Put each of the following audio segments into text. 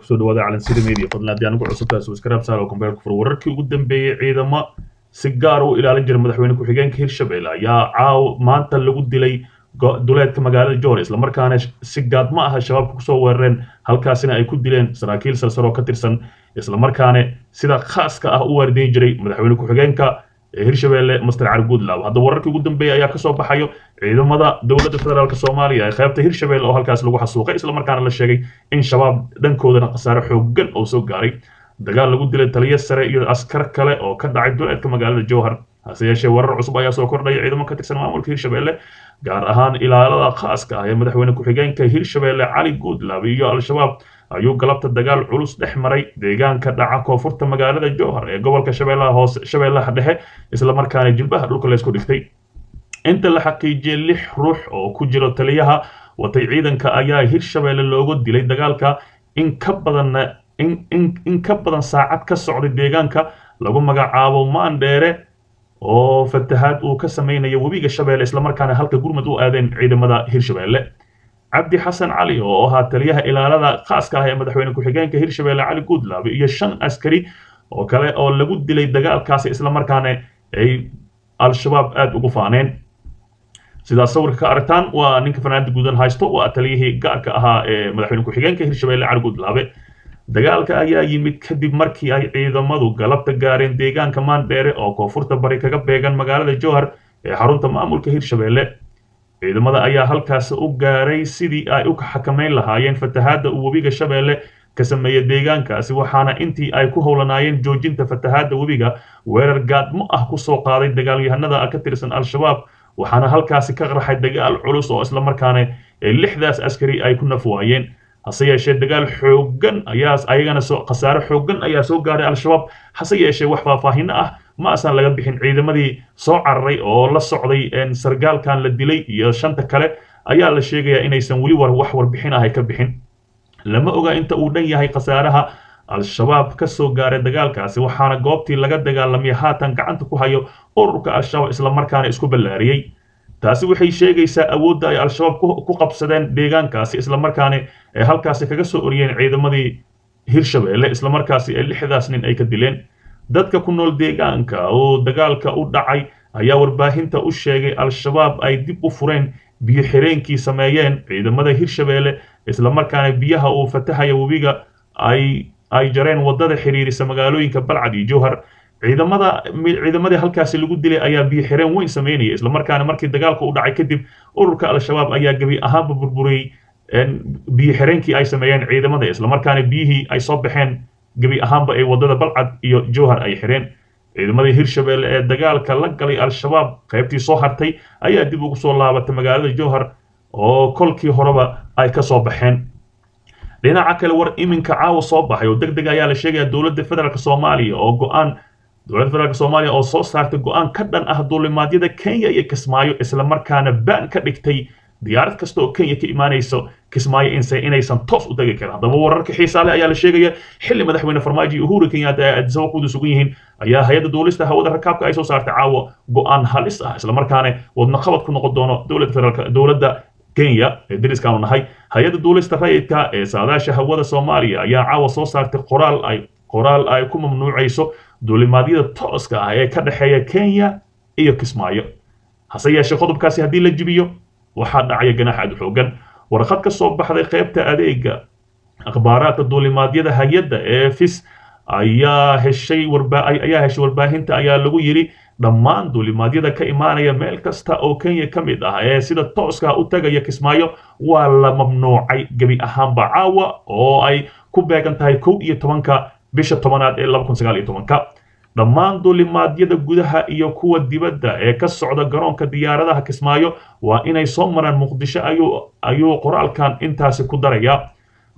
ku soo dhawaada calansida media fadlan haddii anigu cusubtaas waskaraab saar oo kombeelka fur wararkii ugu dambeeyey ciidamo si gaar u ilaalin jira madaxweyne ku-xigeenka hirshabelle ayaa caaw maanta lagu dilay duleedka magaalada johor islamarkaana si gaad ma aha shabaabka ku soo weerareen halkaasina ay ku dileen saraakiil salsar oo ka tirsan. Islamarkaana sida khaaska ah u waardiyn jiray madaxweyne ku-xigeenka hirshabelle master cali goodlaw hadda wararkii ugu dambeeyay ayaa ka soo baxayo ciidamada dowladda federaalk soomaaliya ee qaybta hirshabelle oo halkaas lagu xasuuqay islamarkaana la sheegay in shabaab dhankoodana khasaare xoogan oo soo gaaray. Dagaal lagu dilay taliyo sare iyo askar kale oo ka dhacay duleedka magaalada jowhar. Hase yeeshee warar cusub ayaa soo kordhaya ciidamo ka tirsan maamulka hirshabelle gaar ahaan ilaalada khaaska ah ee madaxweyne ku-xigeenka hirshabelle cali goodlaw iyo al-shabaab ayuu galabta dagaal culus dhex maray. Deegaanka dhaca koonfurta magaalada jowhar ee gobolka shabeellaha dhexe islamarkaana jilbaha dhulka laysku dhigtay. Inta la xaqiijiyey lix ruux oo ku jiro taliyaha watay ciidanka ayaa hirshabelle looga dilay dagaalka. In ka badanna in ka badan saacad ka socday deegaanka lagu magacaabo maandheere oo fatahaad uu ka sameynaya webiga shabeelle islamarkaana halka gurmud u aadeen ciidamada hirshabelle cabdi xasan cali oo ahaa taliyaha ilaalada khaaska ah ee madaxweyne ku-xigeenka hirshabelle cali goodlaw iyo shan askari oo kale oo lagu dilay dagaalkaasi islamarkaana ay al-shabaab aada ugu faaneen. Sidaas sawirka ka aragtaan waa ninka fanaanda guudan haysto waa taliyihii gaarka ahaa ee madaxweyne ku-xigeenka hirshabelle cali goodlaabe dagaalka ayaa yimid kadib markii ay ciidamadu galabta gaareen deegaanka maandheere oo koonfurta bari kaga beegan magaalada jowhar ee xarunta maamulka hirshabelle ciidamada ayaa halkaas u gaaray sidii ay u xakameyn lahaayeen fatahaadda uu webiga shabeelle ka sameeya deegaankaasi waxaana intii ay ku howlanaayeen joojinta fatahaadda webiga weerar gaadmo ah ku soo qaaday dagaalyahanada ka tirsan al-shabaab waxaana halkaasi ka qarxay dagaal culus oo islamarkaana lixdaas askari ay ku naf waayeen hase yeeshee dagaal xoogan ayaa ayagana soo khasaare xoogan ayaa soo gaaray al-shabaab. Hase yeeshee wax faahfaahino ah ma asan laga bixin ciidamadii soo cararay oo la socday sargaalkan la dilay iyo shanta kale ayaa la sheegayaa inaysan weli war wax warbixin ah ay ka bixin. Lama oga inta uu dhan yahay khasaaraha al-shabaab ka soo gaaray dagaalkaasi waxaana goobtii laga dagaalamay haatan gacanta ku hayo ururka al-shabaab islamarkaana isku ballaariyey taasi waxay sheegaysaa awoodda ay al-shabaab ku qabsadeen deegaankaasi islamarkaana ee halkaasi kaga soo oriyeen ciidamadii hirshabelle islamarkaasi ee lixdaas nin ay ka dileen dadka ku nool deegaanka oo dagaalka u dhacay ayaa warbaahinta u sheegay al-shabaab ay dib u fureen biyo xireenkii sameeyeen ciidamada hirshabelle islamarkaana biyaha uu fatahaya webiga ay ay jareen waddada xiriirisa magaalooyinka balcad iyo jowhar. Ciidamada ciidamadii halkaasi lagu dilay ayaa biyo xireen weyn sameynaya islamarkaana markii dagaalka u dhacay kadib ururka al-shabaab ayaa gebi ahaanba burburiyey biyo xireenkii ay sameeyeen ciidamada islamarkaana biyihii ay soo baxeen gebi ahaanba ee waddada balcad iyo jowhar ay xireen. Ciidamadii hirshabelle ee dagaalka la galay al-shabaab qaybtii soo hartay ayaa dib ugu soo laabatay magaalada jowhar oo kolkii horeba ay ka soo baxeen. Dhinaca kale war iminka caawa soo baxay oo deg deg ayaa la sheegaya dowladda federaalk soomaaliya oo go'aan dowladda federaalk soomaaliya oo soo saartay go'aan ka dhan ah duulimaadyada kenya iyo kismaayo islamarkaana baan ka dhigtay diyaarad kasta oo kenya ka imaanayso kismaayo inse inaysan toos u tegi karin. Haddaba wararka xiisaale ayaa la sheegaya xilli madaxweyne farmaajo iyo uhuru kenyatta ee addis ababa kuwada sugan yihiin ayaa hay'adda duulista hawada rakaabka ay soo saartay caawa go'aan halis ah islamarkaana wadna qabad ku noqon doono dowladda federaalk dowladda kenya ee dariskaanu nahay. Hay'adda duulista rayidka ee saadaasha hawada soomaaliya ayaa caawa soo saartay qoraal ay qoraal ay ku mamnuucayso duulimaadyada tooska ah ee ka dhexeeya kenya iyo kismaayo. Hase yeeshee qodobkaasi haddii la jibiyo waxaa dhacaya ganaax aad xoogan. Warqad ka soo baxday qaybta adeega akhbaaraadka duulimaadyada hay'adda ee fis ayaa heshay ayaa heshay warbaahinta ayaa lagu yidhi dhammaan duulimaadyada ka imaanaya meel kasta oo kenya ka mid ah ee sida tooska u tagaya kismaayo waa la mamnuucay gebi ahaanba caawa oo ay ku beegan tahay kow iyo tobanka bisha tobanaad ee laba kun sagaal iyo tobanka dhammaan duulimaadyada gudaha iyo kuwa dibadda ee ka socda garoonka diyaaradaha kismaayo waa inay soo maraan muqdisho ayuu qoraalkan intaasi ku daraya.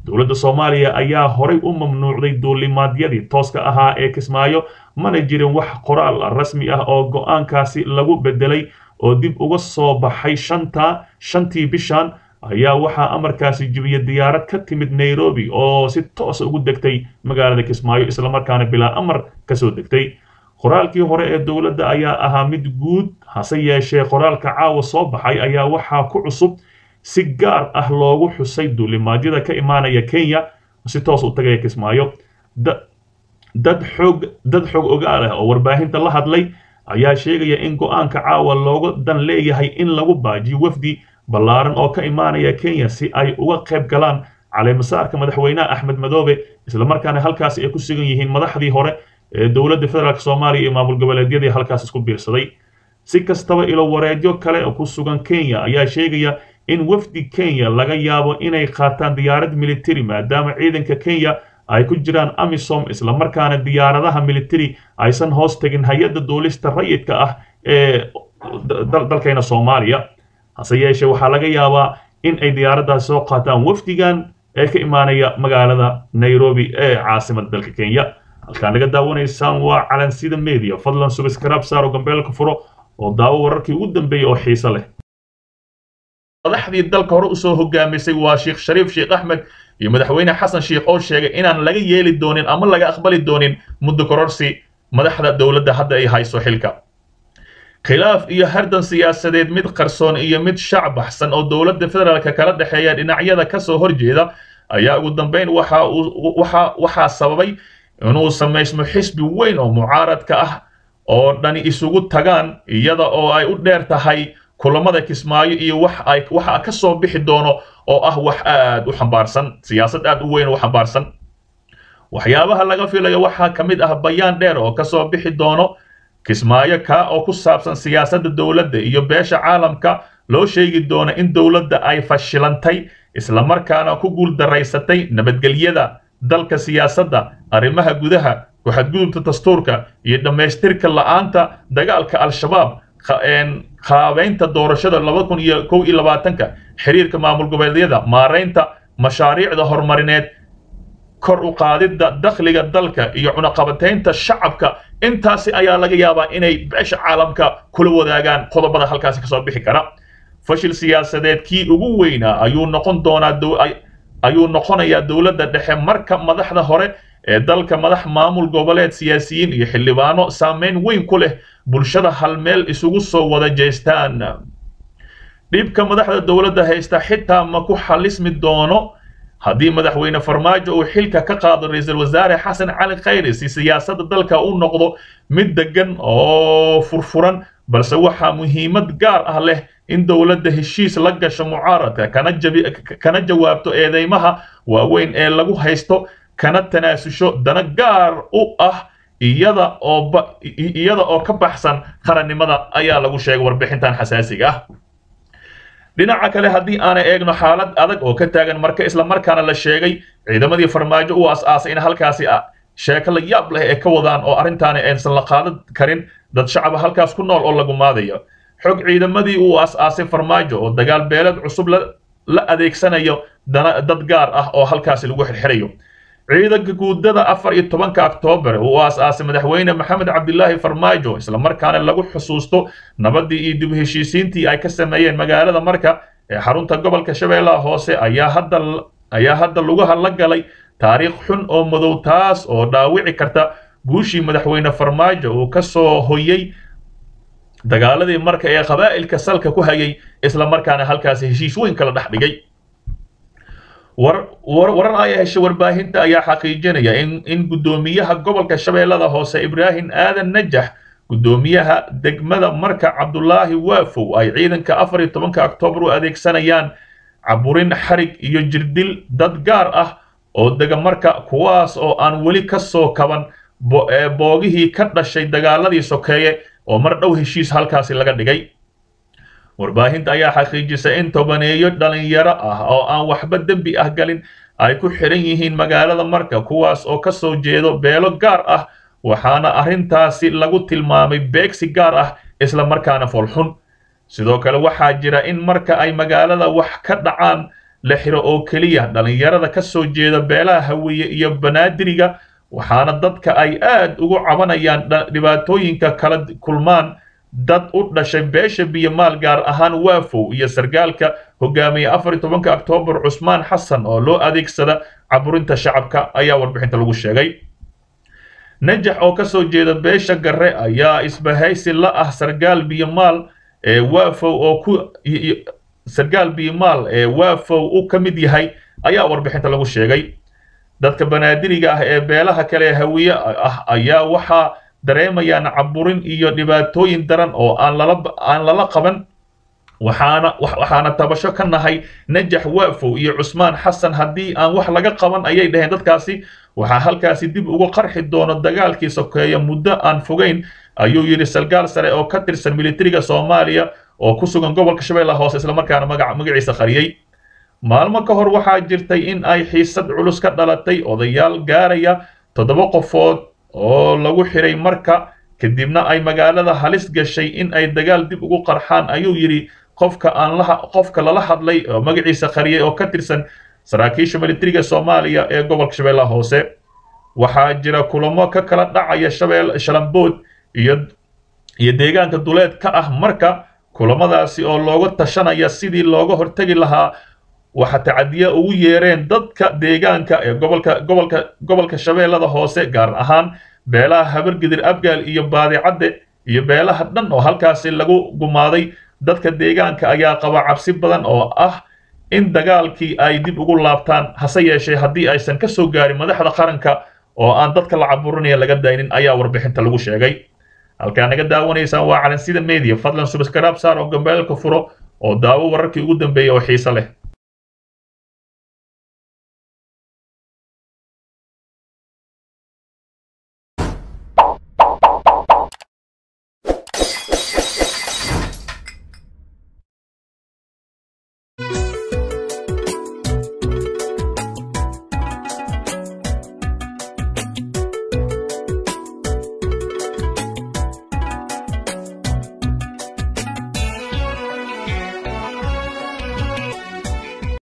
Dowladda soomaaliya ayaa horay u mamnuucday duulimaadyadii tooska ahaa ee kismaayo mana jirin wax qoraal rasmi ah oo go'aankaasi lagu bedelay oo dib uga soo baxay shanta shantii bishan ayaa waxaa amarkaasi jibiyay diyaarad ka timid nairobi oo si toosa ugu degtay magaalada kismaayo islamarkaana bilaa amar ka soo degtay. Qoraalkii hore ee dowladda ayaa ahaa mid guud hase yeeshee qoraalka caawa soo baxay ayaa waxaa ku cusub si gaar ah loogu xusay duulimaadyada ka imaanaya kenya si toos u tagaya kismaayo. Dad xoog ogaal ah oo warbaahinta la hadlay ayaa sheegaya in go'aanka caawa looga dan leeyahay in lagu baajiyo wafdi ballaaran oo ka imaanaya kenya si ay uga qayb galaan caleemasaarka madaxweynaha axmed madoobe islamarkaana halkaasi ay ku sugan yihiin madaxdii hore ee dowladda federaalk soomaaliya iyo maamul goboleedyadii halkaas isku biirsaday. Si kastaba ilo wareedyo kale oo ku sugan kenya ayaa sheegaya in wafdi kenya laga yaabo inay qaataan diyaarad militari maadaama ciidanka kenya ay ku jiraan amisom islamarkaana diyaaradaha militari aysan hoos tegin hay'adda duulista rayidka ah ee dalkayna soomaaliya hase yeeshee waxaa laga yaabaa in ay diyaaraddaas soo qaataan wafdigan ee ka imaanaya magaalada nairobi ee caasimada dalka kenya. Halkaan naga daawanaysaan waa calansida media. Fadlan subscribe saaro gambeelka furo oo daawo wararkii ugu dambeeyey oo xiiso leh. Madaxdii dalka hore u soo hogaamisay waa sheekh shariif sheekh axmed iyo madaxweyne xasan sheekh oo sheegay inaan laga yeeli doonin ama laga aqbali doonin muddo kororsi madaxda dowladda hadda ay hayso xilka khilaaf iyo hardan siyaasadeed mid qarsoon iyo mid shac baxsan oo dowladda federaalka kala dhexeeya dhinacyada ka soo horjeeda ayaa ugu waxa waxaa sababay inuu samaysmo xisbi weyn oo mucaaradka ah oo dhani isugu tagaan iyada oo ay u dheer tahay kulamada kismaayo iyo wax ka soo bixi doono oo ah wax aad u xambaarsan siyaasad aad u weyn oo xambaarsan. Waxyaabaha laga filayo waxaa ka mid ah bayaan dheer oo ka soo bixi doono kismaayo kaa oo ku saabsan siyaasadda dowladda iyo beesha caalamka loo sheegi doono in dowladda ay fashilantay islamarkaana ku guuldaraysatay nabadgelyada dalka siyaasadda arrimaha gudaha ku-xadgudubta dastuurka iyo dhammaystirka la'aanta dagaalka al-shabaab qaabeynta doorashada laba kow iyo labaatanka xiriirka maamul goboleedyada maaraynta mashaariicda horumarineed kor u qaadidda dakhliga dalka iyo cunaqabataynta shacabka intaasi ayaa laga yaabaa inay beesha caalamka kula wadaagaan qodobada halkaasi ka soo bixi kara. Fashil siyaasadeed kii ugu weynaa ayuu noqon doonaa ayuu noqonayaa dowladda dhexe marka madaxda hore ee dalka madax maamul goboleed siyaasiyiin iyo xildhibaano saameyn weyn ku leh bulshada hal meel isugu soo wada jeestaan. Dhibka madaxda dowladda haysta xitaa ma ku xalismi doono haddii madaxweyne farmaajo uu xilka ka qaado ra'iisul wasaare xasan cali khayri si siyaasadda dalka u noqdo mid degan oo furfuran balse waxaa muhiimad gaar ah leh in dowladda heshiis la gasho mucaaradka kana jawaabto eedeymaha waaweyn ee lagu haysto kana tanaasusho dana gaar u ah iyada oo ka baxsan qarannimada ayaa lagu sheegay warbixintan xasaasiga ah dhinaca kale haddii aanay eegno xaalad adag oo ka taagan marka islamarkaana la sheegay ciidamadii farmaajo u as-aasay in halkaasi sheeko la yaab leh ee ka wadaan oo arrintaani aysan la qaadan karin dad shacaba halkaas ku nool oo lagu maadayo xog ciidamadii uu as-aasay farmaajo oo dagaal beeled cusub la adeegsanayo dad gaar ah oo halkaasi lagu xirxirayo ciidanka guudada afar iyo tobanka oktoobar uu as-aasay madaxweyne maxamed cabdilaahi farmaajo islamarkaana lagu xusuusto nabadii iyo dib heshiisiintii ay ka sameeyeen magaalada marka ee xarunta gobolka shabeellaha hoose ayaa hadda lugaha la galay taariikh xun oo madow taas oo dhaawici karta guushii madaxweyne farmaajo uu ka soo hoyay dagaaladii marka ee qabaa'ilka salka ku hayay islamarkaana halkaasi heshiis weyn kala dhex dhigay warar ay heshay warbaahinta ayaa xaqiijinaya in in guddoomiyaha gobolka shabeellada hoose ibraahim aadan najax guddoomiyaha degmada marka cabdulaahi waafow ay ciidanka afar iyo tobanka oktoobar u adeegsanayaan caburin xarig iyo jirdil dad gaar ah oo dega marka kuwaas oo aan weli ka soo kaban boogihii ka dhashay dagaaladii sokeeye oo mar dhow heshiis halkaasi laga dhigay warbaahinta ayaa xaqiijisay in tobaneeyo dhalinyaro ah oo aan waxba dembi ah galin ay ku xidhan yihiin magaalada marka kuwaas oo ka soo jeedo beelo gaar ah waxaana arrintaasi lagu tilmaamay beegsi gaar ah isla markaana foolxun. Sidoo kale waxaa jira in marka ay magaalada wax ka dhacaan la xiro oo keliya dhalinyarada ka soo jeeda beelaha hawiye iyo banaadiriga waxaana dadka ay aad ugu cabanayaan dhibaatooyinka kala kulmaan dad u dhashay beesha biyomaal gaar ahaan waafow iyo sargaalka hogaamiye afar iyo tobanka oktoobar cusmaan xasan oo loo adeegsada caburinta shacabka ayaa warbixinta lagu sheegay. Najax oo ka soo jeeda beesha garre ayaa isbahaysi la ah sargaal biyomaal ee waafow oo ku sargaal biyomaal ee waafow u ka mid yahay ayaa warbixinta lagu sheegay. Dadka banaadiriga ah ee beelaha kale hawiye ah ayaa waxaa dareemayaan caburin iyo dhibaatooyin daran oo aan lala aan lala qaban. Waxaana waxaana tabasho ka nahay najax waafow iyo cusmaan xasan haddii aan wax laga qaban ayay dhaheen dadkaasi. Waxaa halkaasi dib ugu qarxi doono dagaalkii sokeeya. Muddo aan fogeyn ayuu yidhi sargaal sare oo ka tirsan militariga soomaaliya oo ku sugan gobolka shabeellaha hoose islamarkaana magaciisa qariyey. Maalmo ka hor waxaa jirtay in ay xiisad culus ka dhalatay. Odayaal gaaraya toddoba qofood oo lagu xiray marka kadibna ay magaalada halis gashay in ay dagaal dib ugu qarxaan. Ayuu yidhi qofka aan la qofka lala hadlay oo magaciisa qariyay oo ka tirsan saraakiisha militariga soomaaliya ee gobolka shabeellaha hoose waxaa jira kulamo ka kala dhacaya shabeel shalambood iyo iyo deegaanka duleed ka ah. Marka kulamadaasi oo looga tashanaya sidii looga hortegi lahaa waxa tacadiya ugu yeereen dadka deegaanka ee gobolka gobolka gobolka shabeellada hoose gaar ahaan beelaha habargidir abgaal iyo baadicadde iyo beelaha dhan oo halkaasi lagu gumaaday. Dadka deegaanka ayaa qaba cabsi badan oo ah in dagaalkii ay dib ugu laabtaan hase yeeshee haddii aysan ka soo gaarin madaxda qaranka oo aan dadka la caburinaya laga daynin ayaa warbixinta lagu sheegay. Halkaa naga daawanaysaan waa calansida media fadlan subscribe saar oo gambeelka furo oo daawo wararkii ugu dambeeyay oo xiiso leh